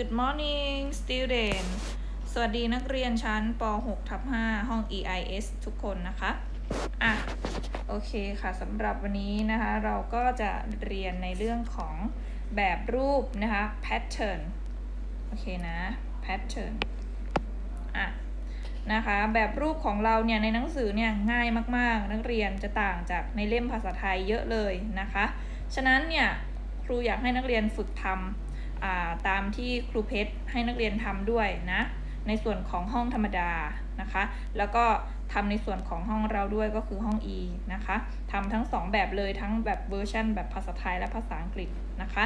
Good morning student สวัสดีนักเรียนชั้นป .6 ทับ5ห้อง EIS ทุกคนนะคะ อะ โอเคค่ะสำหรับวันนี้นะคะ เราก็จะเรียนในเรื่องของแบบรูปนะคะ pattern โอเคนะ pattern อะนะคะแบบรูปของเราเนี่ยในหนังสือเนี่ยง่ายมากๆ นักเรียนจะต่างจากในเล่มภาษาไทยเยอะเลยนะคะ ฉะนั้นเนี่ยครูอยากให้นักเรียนฝึกทำ ตามที่ครูเพชรให้นักเรียนทำด้วยนะ ในส่วนของห้องธรรมดานะคะ แล้วก็ทำในส่วนของห้องเราด้วยก็คือห้อง E นะคะทำทั้ง 2 แบบเลยทั้งแบบเวอร์ชันแบบภาษาไทยและภาษาอังกฤษนะคะ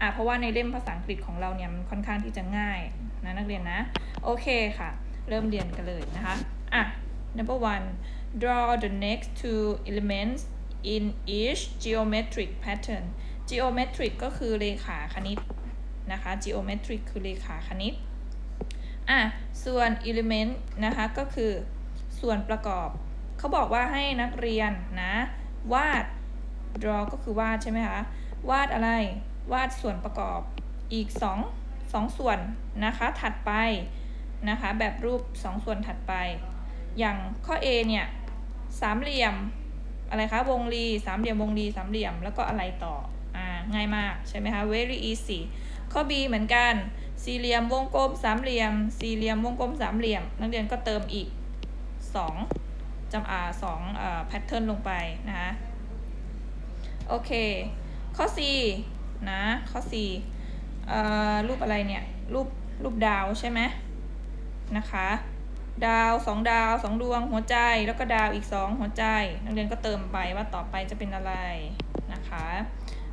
อ่าเพราะว่าในเล่มภาษาอังกฤษของเราเนี่ยมันค่อนข้างที่จะง่ายนะนักเรียนนะ โอเคค่ะ เริ่มเรียนกันเลยนะคะอะ number one draw the next two elements in each geometric pattern geometric ก็คือเลขาคณิต นะคะ geometric คือเลขาคณิตอะส่วน element นะคะก็คือส่วนประกอบ เขาบอกว่าให้นักเรียนนะ วาด draw ก็คือวาดใช่ไหมคะ วาดอะไร วาดส่วนประกอบอีก 2 2 ส่วนนะคะ ถัดไปนะคะ แบบรูป 2 ส่วนถัดไป อย่างข้อ A เนี่ยสามเหลี่ยมอะไรคะ วงรีสามเหลี่ยมวงรีสามเหลี่ยมแล้วก็อะไรต่อ อ่า ง่ายมากใช่ไหมคะ very easy ข้อ B เหมือนกัน สี่เหลี่ยมวงกลมสามเหลี่ยม สี่เหลี่ยมวงกลมสามเหลี่ยม นักเรียนก็เติมอีก2จำอ่าสองอ่าแพทเทิร์นลงไปนะคะโอเค ข้อ C นะข้อ C อ่ารูปอะไรเนี่ยรูปรูปดาวใช่ไหมนะคะ ดาวสองดาวสองดวงหัวใจแล้วก็ดาวอีกสองหัวใจ นักเรียนก็เติมไปว่าต่อไปจะเป็นอะไรนะคะ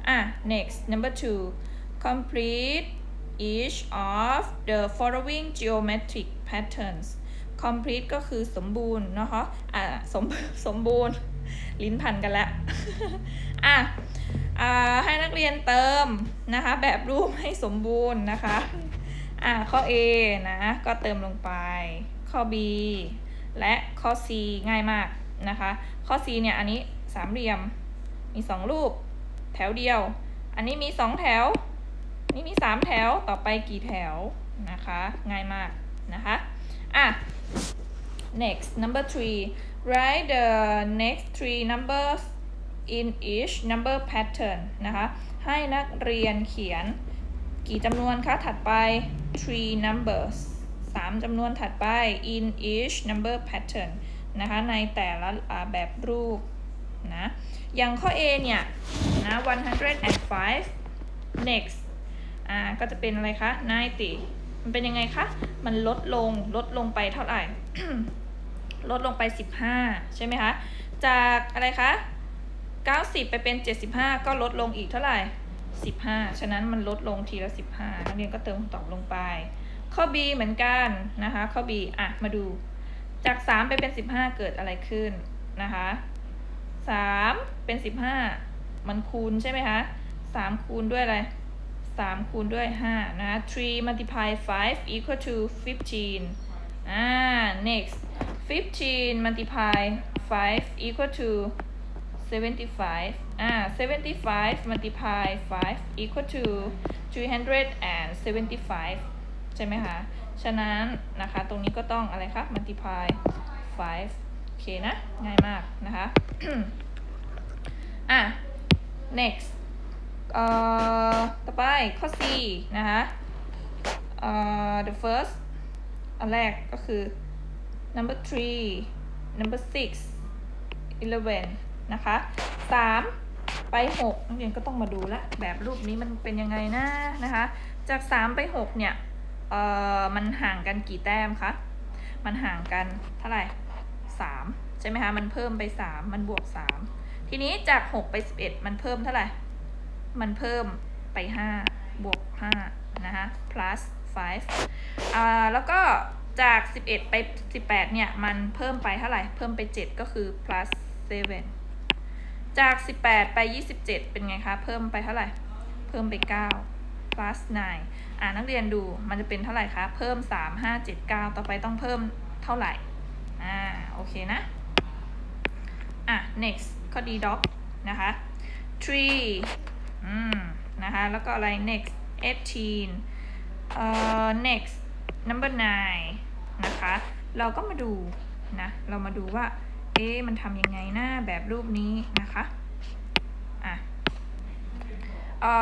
อะ next number two complete each of the following geometric patterns complete ก็คือสมบูรณ์นะคะอ่าสมสมบูรณ์ ลิ้นพันกันแล้วอะอ่าให้นักเรียนเติมนะคะ แบบรูปให้สมบูรณ์นะคะอ่าข้อ A นะ ก็เติมลงไป ข้อ B และข้อ C ง่ายมากนะคะ ข้อ C เนี่ย อันนี้สามเหลี่ยม มีสองรูป แถวเดียว อันนี้มีสองแถว นี่มี 3 แถวต่อไปกี่แถวนะคะ ง่ายมากนะคะอะ next number three write the next three numbers in each number pattern นะคะ ให้นักเรียนเขียนกี่จำนวนคะ ถัดไป three numbers 3จำนวนถัดไป in each number pattern นะคะ ในแต่ละแบบรูปนะ อย่างข้อ A เนี่ย นะ 105 next อ่าก็จะเป็นอะไรคะ90มันเป็นยังไงคะ มันลดลงลดลงไปเท่าไหร่ ลดลงไป 15 ใช่ไหมคะ จากอะไรคะ 90 ไปเป็น 75 ก็ลดลงอีกเท่าไหร่ 15 ฉะนั้นมันลดลงทีละ 15 นักเรียนก็เติมตอบลงไป ข้อ B เหมือนกันนะคะ ข้อ B อะ มาดู จาก 3 ไปเป็น 15 เกิดอะไรขึ้นนะคะ3เป็น 15 มันคูณใช่ไหมคะ3คูณด้วยอะไร 3 คูณด้วย 5 นะ3 multiply 5 equal to 15 อ่า next 15 multiply 5 equal to 75 อ่า 75 multiply 5 equal to 375 ใช่ไหมคะ ฉะนั้นนะคะ ตรงนี้ก็ต้องอะไรคะ multiply 5 โอเคนะ ง่ายมากนะคะ อะ next เอ่อต่อไปข้อ C นะคะเอ่อ the first อันแรกก็คือ number three number six eleven นะคะสามไปหกนักเรียนก็ต้องมาดูละแบบรูปนี้มันเป็นยังไงนะนะคะ จากสามไปหกเนี่ยเอ่อมันห่างกันกี่แต้มคะ มันห่างกันเท่าไหร่สามใช่ไหมคะ มันเพิ่มไปสามมันบวกสามทีนี้จากหกไปสิบเอ็ดมันเพิ่มเท่าไหร่ มันเพิ่มไป 5 บวก 5 นะคะ plus 5อ่าแล้วก็จาก 11 ไป 18 เนี่ย มันเพิ่มไปเท่าไหร่ เพิ่มไป 7 ก็คือ plus 7 จาก 18 ไป 27 เป็นไงคะ เพิ่มไปเท่าไหร่ เพิ่มไป 9 plus 9 อ่านักเรียนดู มันจะเป็นเท่าไหร่คะ เพิ่ม 3 5 7 9 ต่อไปต้องเพิ่มเท่าไหร่ อ่า โอเคนะ อะ next ข้อ D dot นะคะ three อืมนะคะแล้วก็อะไร next 18เอ่อ next number nine นะคะ เราก็มาดูนะ เรามาดูว่า เอ๊ะมันทำยังไงหน้าแบบรูปนี้นะคะอะเอ่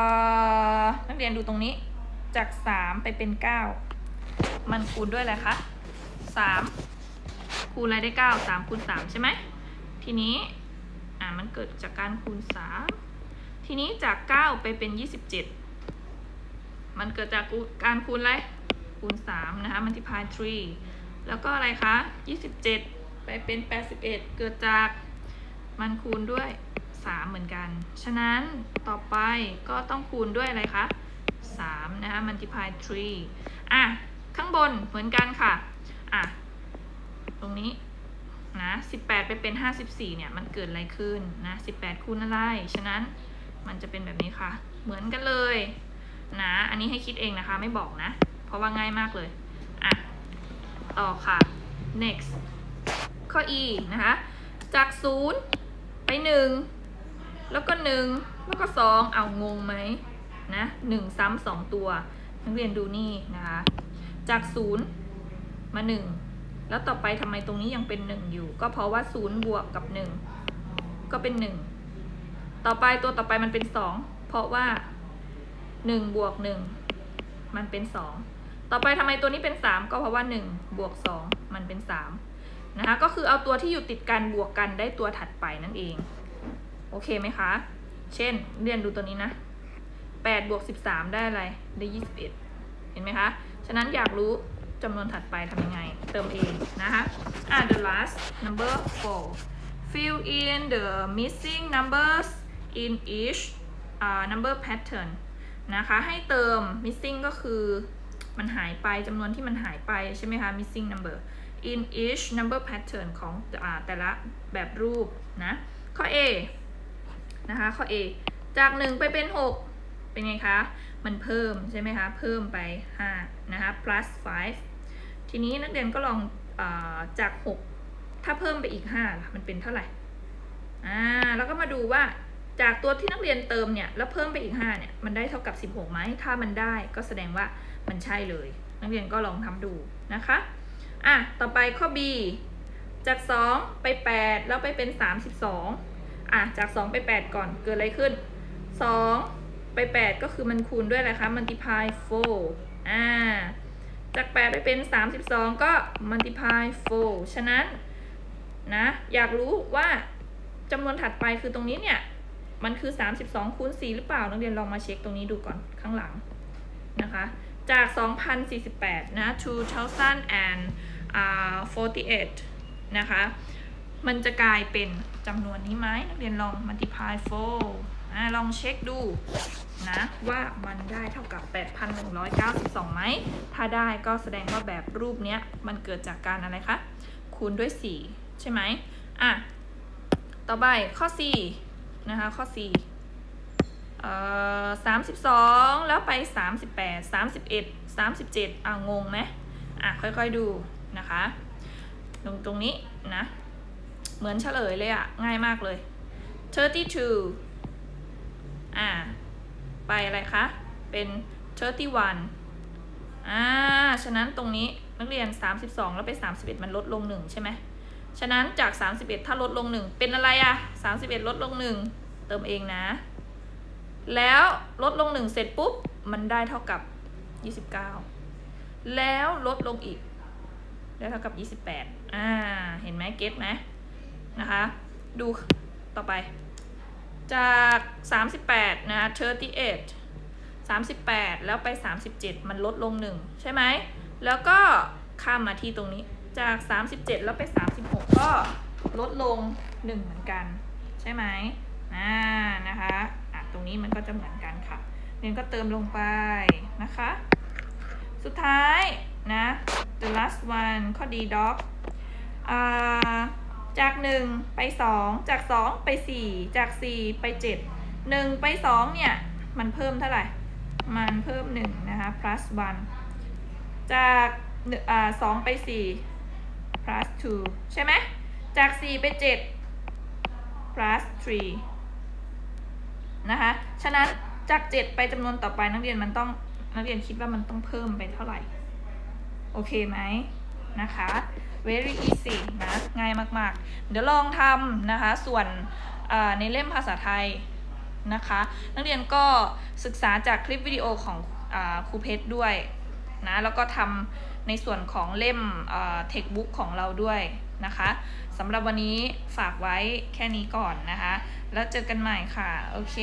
อนักเรียนดูตรงนี้จาก 3 ไปเป็น 9 มันคูณด้วยอะไรคะ 3 คูณอะไรได้ 9 3คูณ3ใช่ไหมทีนี้อะมันเกิดจากการคูณ 3 ทีนี้จาก 9 ไปเป็น 27 มันเกิดจากการคูณอะไร คูณ 3 นะคะ multiply 3 แล้วก็อะไรคะ 27 ไปเป็น 81 เกิดจากมันคูณด้วย 3 เหมือนกัน ฉะนั้นต่อไปก็ต้องคูณด้วยอะไรคะ 3 นะคะ multiply 3 อะ ข้างบนเหมือนกันค่ะ อะ ตรงนี้นะ 18 ไปเป็น 54 เนี่ย มันเกิดอะไรขึ้นนะ 18 คูณอะไร ฉะนั้น มันจะเป็นแบบนี้ค่ะ เหมือนกันเลยนะ อันนี้ให้คิดเองนะคะไม่บอกนะ เพราะว่าง่ายมากเลย อะ ต่อค่ะ next ข้อ e นะคะ จาก 0 ไป 1 แล้วก็ 1 แล้วก็ 2 เอางงไหมนะ1ซ้ำ2ตัวนักเรียนดูนี่นะคะ จาก 0 มา 1 แล้วต่อไปทำไมตรงนี้ยังเป็น 1 อยู่ ก็เพราะว่า 0 บวกกับ 1 ก็เป็น 1 ต่อไปตัวต่อไปมันเป็น2เพราะว่า1บวก1มันเป็น2ต่อไปทำไมตัวนี้เป็น3ก็เพราะว่า1บวก2มันเป็น3นะคะก็คือเอาตัวที่อยู่ติดกันบวกกันได้ตัวถัดไปนั่นเอง โอเคไหมคะ เช่นเรียนดูตัวนี้นะ8บวก13ได้อะไรได้21เห็นไหมคะ ฉะนั้นอยากรู้จำนวนถัดไปทำยังไง เติมเองนะคะอะ the last number four fill in the missing numbers in each uh, number pattern นะคะ ให้เติม missing ก็คือมันหายไปจำนวนที่มันหายไปใช่ไหมคะ missing number in each number pattern ของอแต่ละแบบรูปนะ ข้อ A นะคะ ข้อ A จาก 1 ไปเป็น 6 เป็นไงคะ มันเพิ่มใช่ไหมคะ เพิ่มไป 5 นะคะ plus 5 ทีนี้นักเรียนก็ลองอจาก 6 ถ้าเพิ่มไปอีก5มันเป็นเท่าไหร่อ่าแล้วก็มาดูว่า จากตัวที่นักเรียนเติมเนี่ยแล้วเพิ่มไปอีก 5 เนี่ย มันได้เท่ากับ 16ไหมถ้ามันได้ก็แสดงว่ามันใช่เลย นักเรียนก็ลองทำดูนะคะ อะ ต่อไปข้อ B จาก 2 ไป 8 แล้วไปเป็น 32 อะ จาก 2 ไป 8 ก่อนเกิดอะไรขึ้น 2 ไป 8 ก็คือมันคูณด้วยอะไรคะ multiply 4อ่า จาก 8 ไปเป็น 32 ก็ multiply 4ฉะนั้นนะ อยากรู้ว่าจำนวนถัดไปคือตรงนี้เนี่ย มันคือ 32คูณ4หรือเปล่า นักเรียนลองมาเช็คตรงนี้ดูก่อนข้างหลังนะคะ จาก 2048 นะ 2048 นะคะ มันจะกลายเป็นจำนวนนี้ไหมนักเรียนลอง multiply 4อ่าลองเช็คดูนะว่ามันได้เท่ากับ 8,192 ไหม ถ้าได้ก็แสดงว่าแบบรูปเนี้ยมันเกิดจากการอะไรคะ คูณด้วย 4 ใช่ไหมอะ ต่อไปข้อ 4 นะคะ ข้อ4เอ่อ32 แล้วไป 38 31 37อ่างงไหมอะ ค่อยๆดูนะคะ ตรงตรงนี้นะ เหมือนเฉลยเลยอะ่ะง่ายมากเลย 32 อ่า ไปอะไรคะ เป็น 31 อ่า ฉะนั้นตรงนี้นักเรียน 32 แล้วไป 31 มันลดลง 1 ใช่ไหม ฉะนั้นจาก 31 ถ้าลดลง 1 เป็นอะไรอะ31 ลดลง 1 เติมเองนะ แล้วลดลง 1 เสร็จปุ๊บ มันได้เท่ากับ 29 แล้วลดลงอีก ได้เท่ากับ 28 อ่า เห็นไหมเก็ตไหมนะคะ ดูต่อไป จาก 38 นะ38 38 แล้วไป 37 มันลดลง 1 ใช่ไหม แล้วก็ข้ามมาที่ตรงนี้จาก 37 แล้วไป36 ก็ลดลง 1 เหมือนกัน ใช่ไหมอ่านะคะอะตรงนี้มันก็จะเหมือนกันค่ะเรียนก็เติมลงไปนะคะ สุดท้ายนะ the last one ข้อ D dog อ่าจาก 1 ไป 2 จาก 2 ไป 4 จาก 4 ไป 7 1 ไป 2 เนี่ย มันเพิ่มเท่าไหร่ มันเพิ่ม 1 นะคะ plus 1 จากอ่า2ไป4 plus 2 ใช่ไหม จาก 4 ไป 7 plus 3 นะคะ ฉะนั้นจาก 7 ไปจำนวนต่อไปนักเรียนมันต้อง นักเรียนคิดว่ามันต้องเพิ่มไปเท่าไหร่ โอเคไหมนะคะ very easy นะ ง่ายมาก ๆ เดี๋ยวลองทำนะคะ ส่วนในเล่มภาษาไทยนะคะ นักเรียนก็ศึกษาจากคลิปวิดีโอของอครูเพชรด้วยนะ แล้วก็ทำ ในส่วนของเล่มเทคบุ๊กของเราด้วยนะคะสำหรับวันนี้ฝากไว้แค่นี้ก่อนนะคะ แล้วเจอกันใหม่ค่ะ โอเค